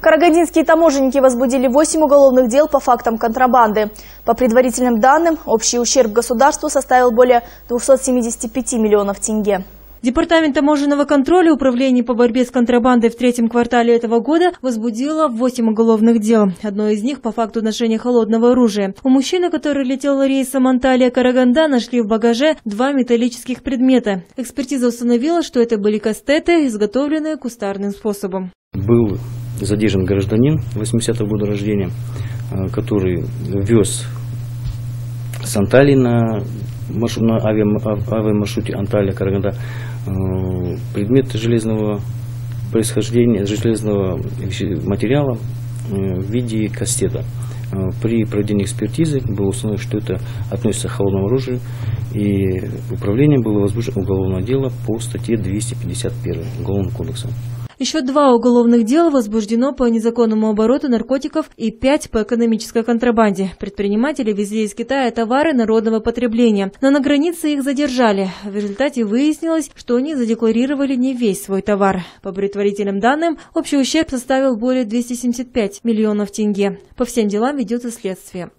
Карагандинские таможенники возбудили 8 уголовных дел по фактам контрабанды. По предварительным данным, общий ущерб государству составил более 275 миллионов тенге. Департамент таможенного контроля Управления по борьбе с контрабандой в третьем квартале этого года возбудило 8 уголовных дел. Одно из них по факту ношения холодного оружия. У мужчины, который летел рейсом Анталия-Караганда, нашли в багаже два металлических предмета. Экспертиза установила, что это были кастеты, изготовленные кустарным способом. Был задержан гражданин 80-го года рождения, э, который вез с Анталии на, на авиамаршруте Анталия-Караганда э, предметы железного происхождения, железного материала э, в виде кастета. При проведении экспертизы было установлено, что это относится к холодному оружию, и управление было возбуждено уголовное дело по статье 251 Уголовного кодекса. Еще два уголовных дела возбуждено по незаконному обороту наркотиков и пять по экономической контрабанде. Предприниматели везли из Китая товары народного потребления, но на границе их задержали. В результате выяснилось, что они задекларировали не весь свой товар. По предварительным данным, общий ущерб составил более 275 миллионов тенге. По всем делам ведется следствие.